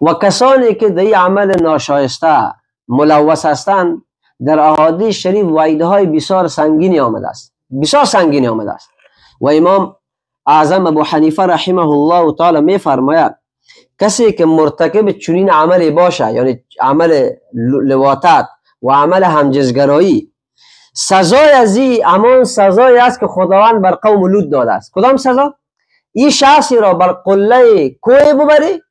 و کسانی که در عمل ناشایسته ملوث هستند در احادیث شریف وعیده های بسیار سنگینی آمده است. بسیار سنگینی آمده است. و امام اعظم ابو حنیفه رحمه الله تعالی می فرماید کسی که مرتکب چنین عملی باشه یعنی عمل لواتت و عمل همجزگرایی سزای از این همان سزایی است که خداوند بر قوم لوط داده است. کدام سزا؟ این شخصی را بر قله کوی ببری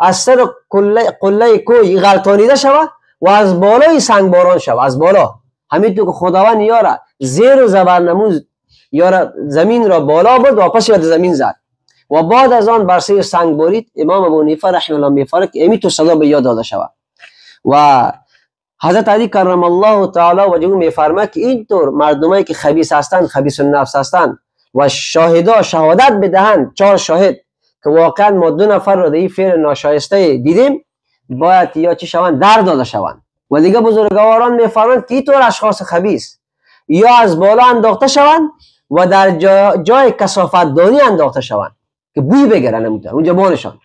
از سر قله, قله کوی غلطانیده شود و از بالای سنگ باران شود از بالا. همینطور که خداوند یارا زیر و زبر نموز یارا زمین را بالا برد واپس یاد زمین زد. و بعد از آن بر سر سنگ برید امام ابو نیفه رحمه الله میفرد که امی تو صدا به یاد داده شود و حضرت علی کرم الله تعالی و جمعه میفرمه که اینطور مردمایی که خبیث هستند خبیث النفس هستند و شاهدا شهادت بدهند چهار شاهد که واقعا ما دو نفر رو در این فعل ناشایسته دیدیم باید یا چی شوند؟ در داده شوند. و دیگه بزرگواران میفرمایند که اینطور اشخاص خبیث یا از بالا انداخته شوند و در جای, جای کسافت دانی انداخته شوند که بوی بگیرن اونجا بانشان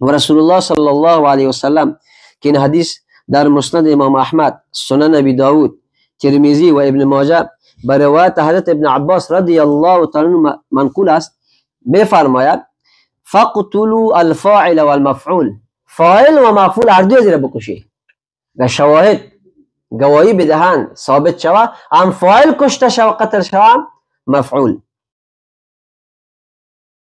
و رسول الله صلی الله علیه و سلم که این حدیث در مسند امام احمد سنن ابی داود ترمیزی و ابن ماجه به روایت حضرت ابن عباس رضی الله تعالی منقول است میفرماید فقتلوا الفاعل والمفعول. فاعل و مفعول هر دوی زیر بکشی و شواهد. گواهی بدهند ثابت شود هم فاعل کشته شود قتل شود مفعول.